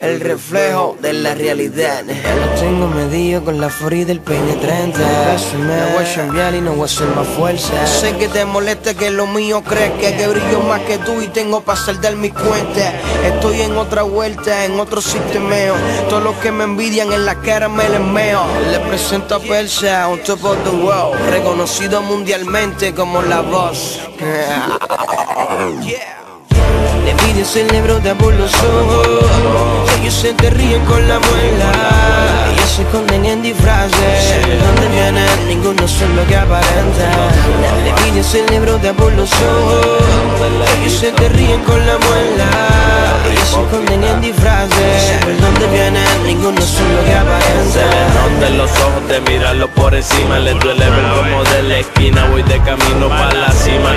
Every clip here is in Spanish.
el reflejo de la realidad. Lo tengo medido con la furia del peine 30. No voy a cambiar y no voy a ser más fuerza. Sé que te molesta que lo mío crees que, brillo más que tú y tengo para saldar mi cuenta. Estoy en otra vuelta, en otro sistemeo. Todos los que me envidian en la cara me les meo. Le presento a Persia, un top of the world. Reconocido mundialmente como la voz. Yeah. La envidia se le brota por los ojos. Ellos se te ríen con la muela. Ellos se esconden en disfraces. ¿De dónde vienen? Ninguno son lo que aparenta La envidia se le brota por los ojos. Ellos se te ríen con la muela. Ellos se esconden en disfraces. ¿De dónde vienen? Ninguno son lo que aparenta Se los ojos de mirarlo por encima. Les duele ver como de la esquina Voy de camino para la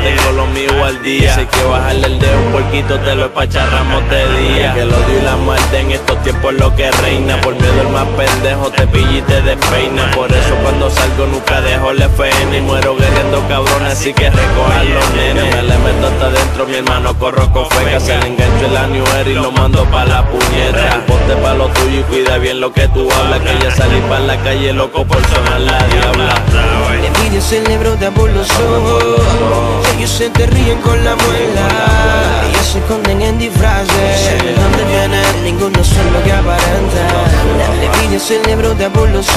Tengo lo mío al día. Sé que bajarle el dedo un poquito te lo espacharramos de día. Que el odio y la muerte en estos tiempos es lo que reina. Por miedo el más pendejo te pilla y te despeina. Por eso cuando salgo nunca dejo el FN Y muero queriendo cabrones así que recojan los nenes Me le meto hasta adentro mi hermano corro con feca. Se le engancho el New y lo mando pa' la puñeta. Ponte pa' lo tuyo y cuida bien lo que tú hablas Que ya salí pa' la calle loco por sonar la diabla. La envidia se le brota por ojos. Ellos se te ríen con la muela. Se esconden en disfraces. ¿De dónde vienen? Ninguno son lo que aparenta La envidia se le brota ojos.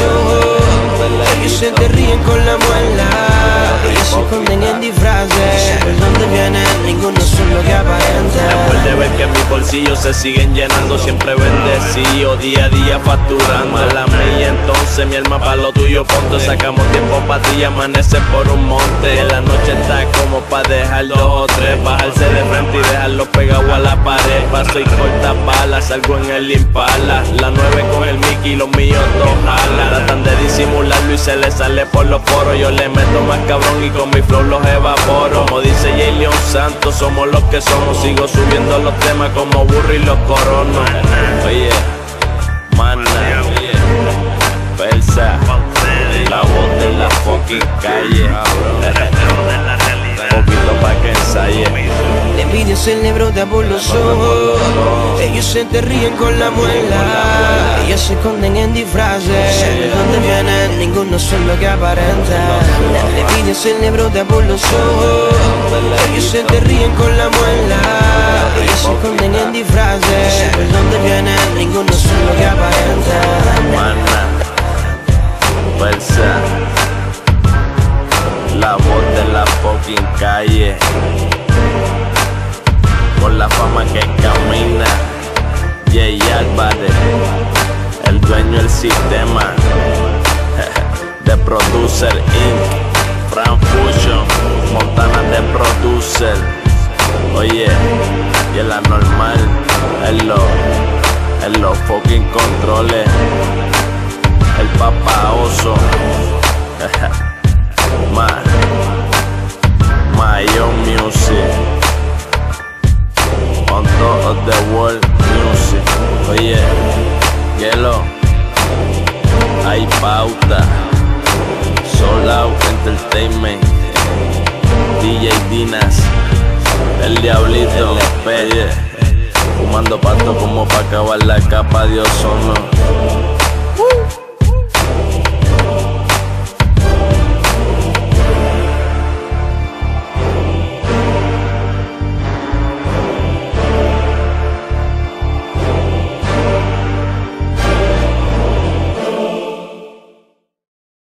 Ellos se te ríen con la muela. Ellos se esconden en disfraces. ¿De dónde vienen? Ninguno son lo que aparenta Después de ver que mis bolsillos se siguen llenando Siempre bendecido, día a día facturando la mi alma para lo tuyo ponte Sacamos tiempo para ti y amanece por un monte. La noche está como para dejar dos o tres. Bajarse de frente y dejarlo pegado a la pared. Paso y corta balas, salgo en el impala. La nueve con el Mickey, los míos dos jala. Tratan de disimularlo y se le sale por los poros. Yo le meto más cabrón y con mi flow los evaporo. Como dice J. Leon Santos, somos los que somos. Sigo subiendo los temas como burro y los coronos Oye, mana, fucking calle. Poquito pa' que ensaye. La envidia se le brota por los ojos. Ellos se te ríen con la muela. Ellos se esconden en disfraces. ¿De dónde vienen? Ninguno son lo que aparenta. La envidia se le brota por los ojos. Ellos se te ríen con la muela. Ellos se esconden en disfraces. ¿De dónde vienen? Ninguno son lo que aparenta. La calle la fama que camina. Jay Álvarez, el dueño del sistema. De Producer Inc. Fran Fusion, Montana de Producer. Oye, y en la normal, en los, en los fucking controles. El papa oso. Of the world music. Oye, Yellow, hay pauta. Soul Out Entertainment, DJ Dinas, el diablito, el Fumando pasto como pa' acabar la capa de ozono.